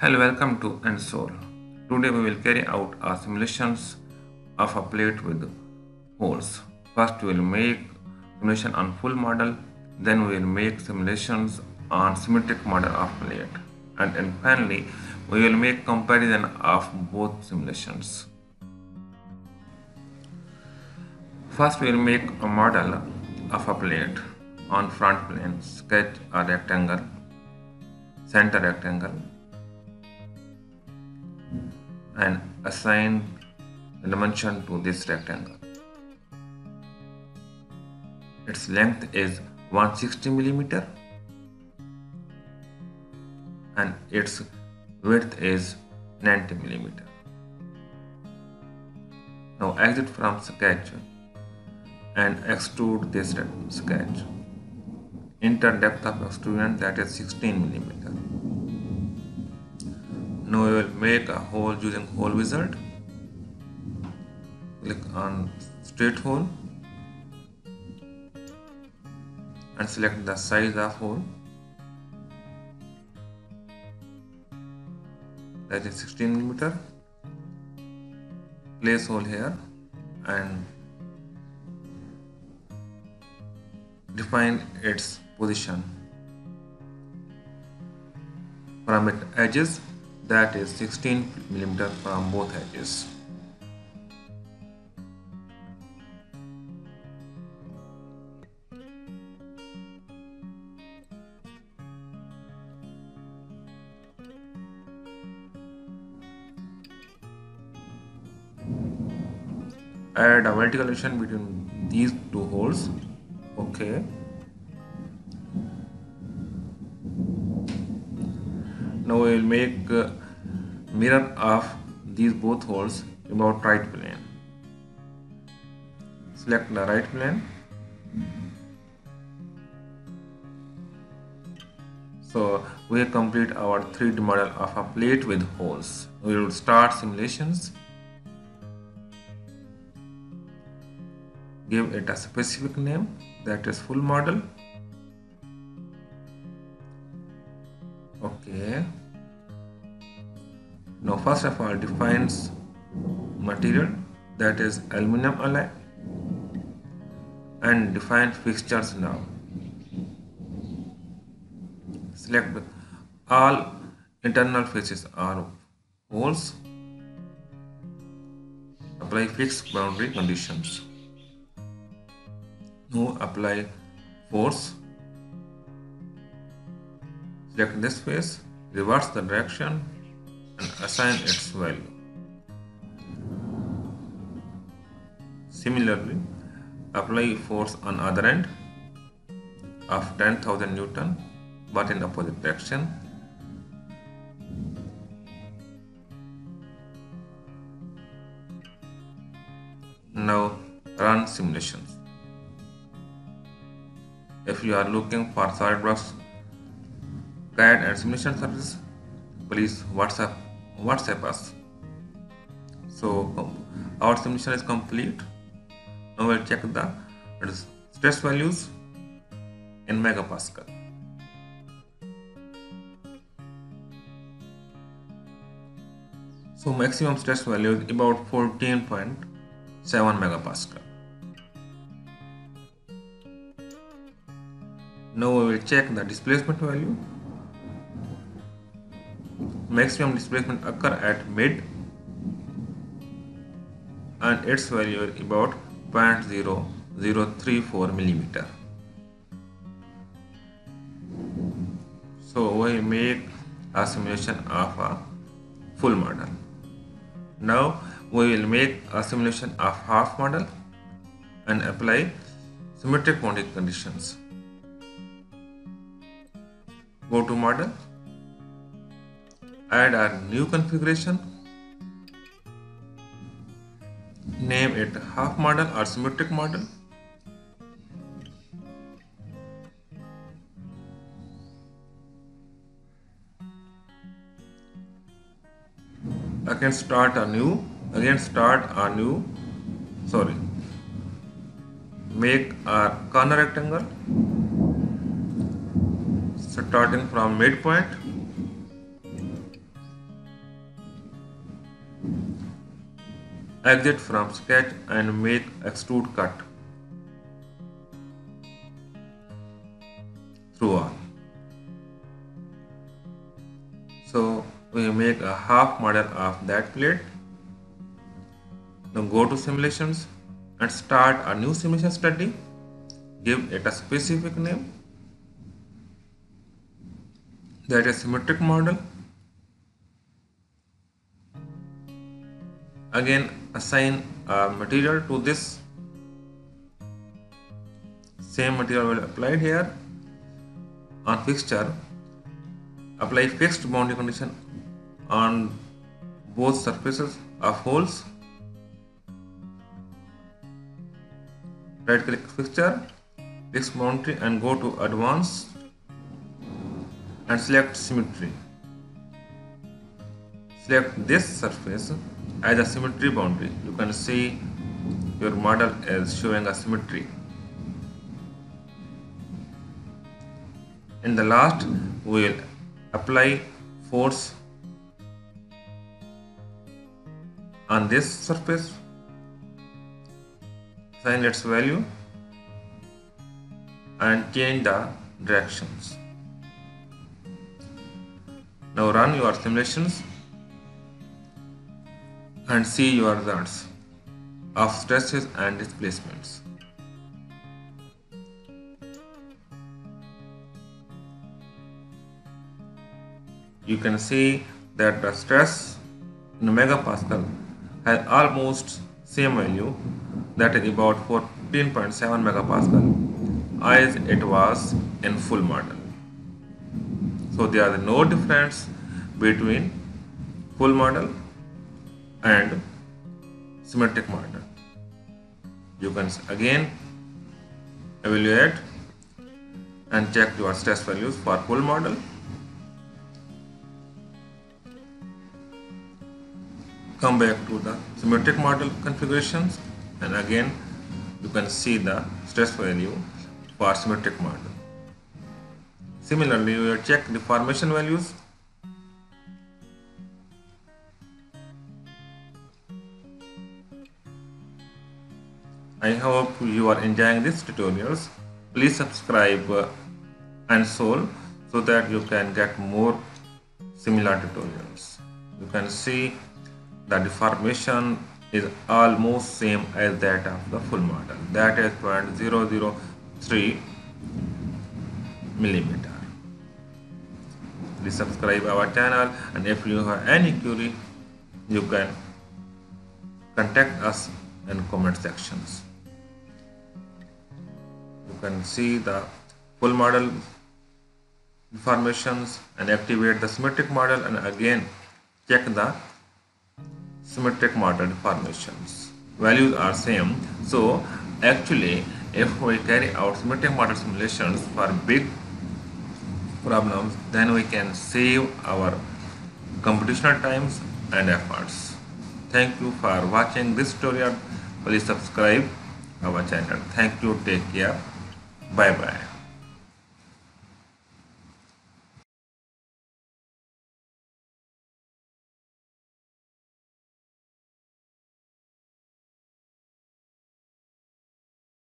Hello, welcome to Ansol. Today we will carry out our simulations of a plate with holes. First we will make simulation on full model, then we will make simulations on symmetric model of plate, and then finally we will make comparison of both simulations. First we will make a model of a plate on front plane. Sketch a rectangle, center rectangle and assign the dimension to this rectangle. Its length is 160 millimeter and its width is 90 millimeter. Now exit from sketch and extrude this sketch. Enter depth of extrusion that is 16 millimeter. Make a hole using hole wizard. Click on straight hole and select the size of hole that is 16 millimeter. Place hole here and define its position from its edges that is 16 millimeter from both edges. Add a vertical relation between these two holes. Okay. Now we will make mirror of these both holes about right plane. Select the right plane. So we complete our 3D model of a plate with holes. We will start simulations. Give it a specific name that is full model. Okay. Now first of all defines material that is aluminum alloy and define fixtures now. Select all internal faces are holes. Apply fixed boundary conditions. Now apply force. Select this face, reverse the direction and assign its value. Similarly, apply force on other end of 10,000 Newton but in opposite direction. Now run simulations. If you are looking for SolidWorks guide and simulation service, please WhatsApp WhatsApp us. So our simulation is complete. Now we'll check the stress values in megapascal. So maximum stress value is about 14.7 megapascal. Now we will check the displacement value. Maximum displacement occur at mid and its value is about 0.0034 millimeter. So we make a simulation of a full model. Now we will make a simulation of half model and apply symmetric boundary conditions. Go to model, add a new configuration, name it half model or symmetric model. Again start a new, again start a new, sorry, make a corner rectangle. Starting from midpoint exit from sketch and make extrude cut through all. So we make a half model of that plate. Now go to simulations and start a new simulation study. Give it a specific name. That is symmetric model. Again assign a material to this. Same material will apply here on fixture. Apply fixed boundary condition on both surfaces of holes. Right click fixture fix boundary and go to advanced and select symmetry. Select this surface as a symmetry boundary you can see your model is showing a symmetry in the last we will apply force on this surface assign its value and change the directions. Now run your simulations and see your results of stresses and displacements you can see that the stress in megapascal has almost same value that is about 14.7 megapascal as it was in full model. So there is no difference between full model and symmetric model. You can again evaluate and check your stress values for full model come back to the symmetric model configurations and again you can see the stress value for symmetric model. Similarly, will check the formation values. I hope you are enjoying these tutorials. Please subscribe uh, and so so that you can get more similar tutorials. You can see the deformation is almost same as that of the full model that is 0.003 millimeter please subscribe our channel and if you have any query you can contact us in comment sections can see the full model informations and activate the symmetric model and again check the symmetric model formations. Values are same. So actually if we carry out symmetric model simulations for big problems then we can save our computational times and efforts. Thank you for watching this tutorial. Please subscribe our channel. Thank you. Take care. 拜拜。